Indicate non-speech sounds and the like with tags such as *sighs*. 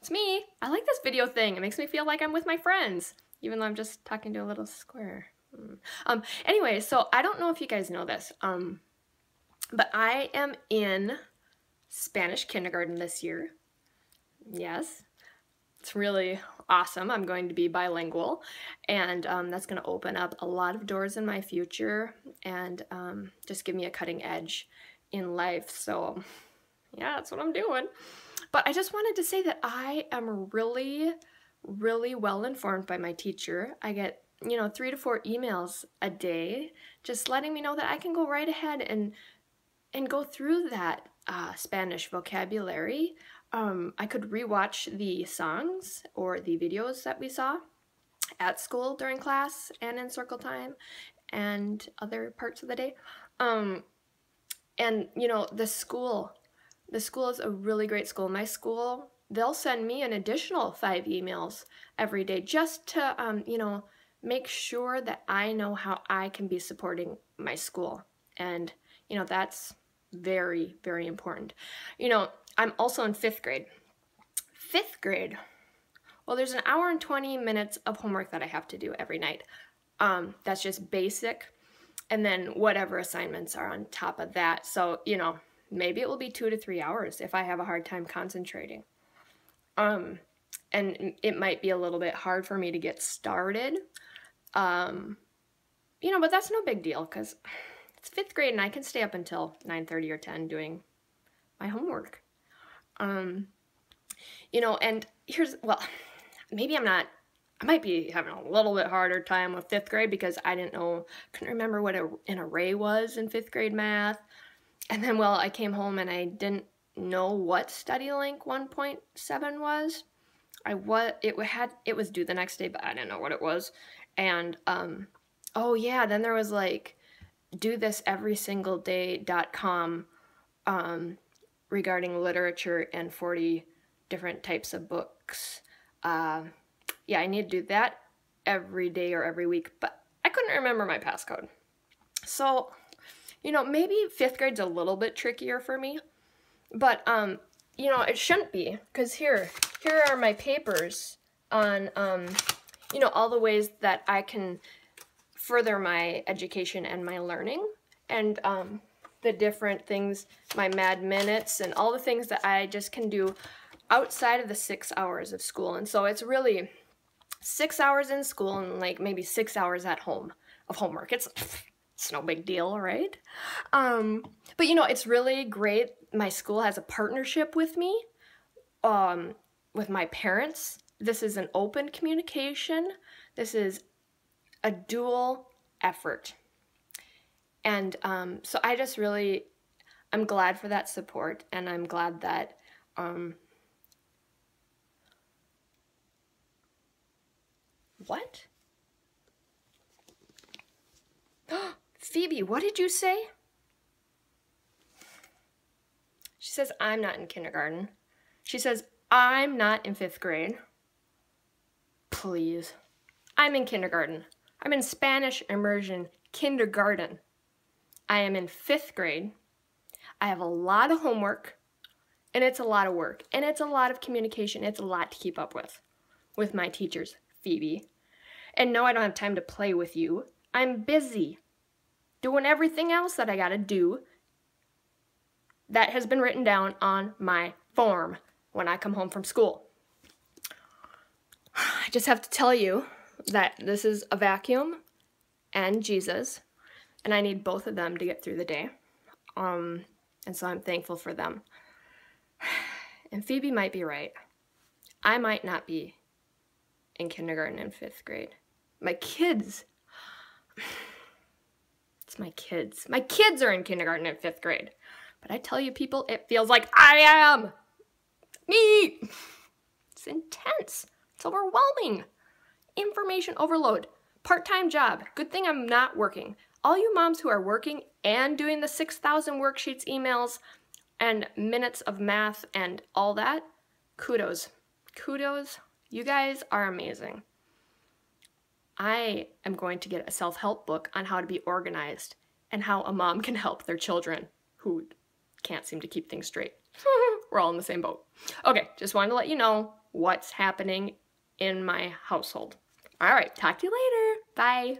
It's me. I like this video thing. It makes me feel like I'm with my friends, even though I'm just talking to a little square. Hmm. Um, anyway, so I don't know if you guys know this, um, but I am in Spanish kindergarten this year. Yes, it's really awesome. I'm going to be bilingual, and um, that's going to open up a lot of doors in my future and um, just give me a cutting edge in life. So, yeah, that's what I'm doing. But I just wanted to say that I am really, really well informed by my teacher. I get, you know, three to four emails a day just letting me know that I can go right ahead and and go through that uh, Spanish vocabulary. Um, I could rewatch the songs or the videos that we saw at school during class and in circle time and other parts of the day. Um, and you know, the school the school is a really great school. My school, they'll send me an additional five emails every day just to, um, you know, make sure that I know how I can be supporting my school. And, you know, that's very, very important. You know, I'm also in fifth grade. Fifth grade, well, there's an hour and 20 minutes of homework that I have to do every night. Um, that's just basic. And then whatever assignments are on top of that. So, you know, maybe it will be two to three hours if I have a hard time concentrating. Um, and it might be a little bit hard for me to get started. Um, you know, but that's no big deal because it's fifth grade and I can stay up until 9.30 or 10 doing my homework. Um, you know, and here's, well, maybe I'm not, I might be having a little bit harder time with fifth grade because I didn't know, couldn't remember what a, an array was in fifth grade math. And then, well, I came home and I didn't know what StudyLink 1.7 was. I what it had it was due the next day, but I didn't know what it was. And um, oh yeah, then there was like do this every single day.com um, regarding literature and 40 different types of books. Uh, yeah, I need to do that every day or every week, but I couldn't remember my passcode. So you know, maybe fifth grade's a little bit trickier for me, but, um, you know, it shouldn't be, because here, here are my papers on, um, you know, all the ways that I can further my education and my learning, and, um, the different things, my mad minutes, and all the things that I just can do outside of the six hours of school. And so it's really six hours in school and like maybe six hours at home of homework. It's *laughs* it's no big deal, right? Um, but you know, it's really great. My school has a partnership with me, um, with my parents. This is an open communication. This is a dual effort. And um, so I just really, I'm glad for that support, and I'm glad that um, what? Phoebe, what did you say? She says, I'm not in kindergarten. She says, I'm not in fifth grade. Please. I'm in kindergarten. I'm in Spanish immersion kindergarten. I am in fifth grade. I have a lot of homework, and it's a lot of work, and it's a lot of communication. It's a lot to keep up with, with my teachers, Phoebe. And no, I don't have time to play with you. I'm busy doing everything else that I gotta do that has been written down on my form when I come home from school. *sighs* I just have to tell you that this is a vacuum and Jesus, and I need both of them to get through the day. Um, and so I'm thankful for them. *sighs* And Phoebe might be right. I might not be in kindergarten and fifth grade. My kids *sighs* my kids. My kids are in kindergarten and fifth grade. But I tell you, people, it feels like I am. Me. It's intense. It's overwhelming. Information overload. Part-time job. Good thing I'm not working. All you moms who are working and doing the 6,000 worksheets, emails, and minutes of math and all that, kudos. Kudos. You guys are amazing. I am going to get a self help book on how to be organized and how a mom can help their children who can't seem to keep things straight. *laughs* We're all in the same boat. Okay, just wanted to let you know what's happening in my household. All right, talk to you later. Bye.